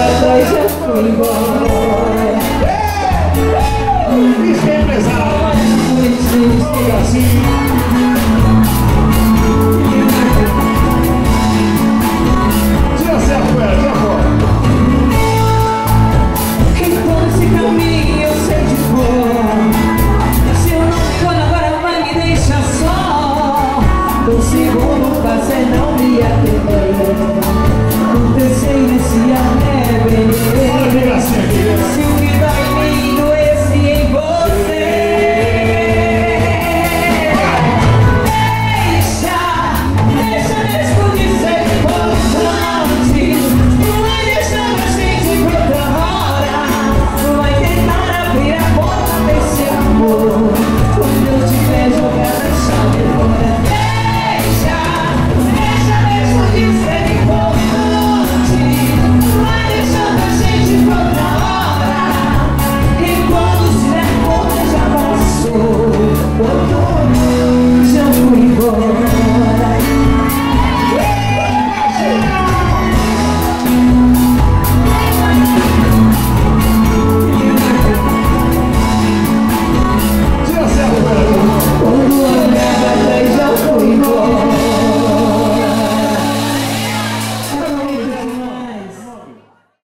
Vai tentar abrir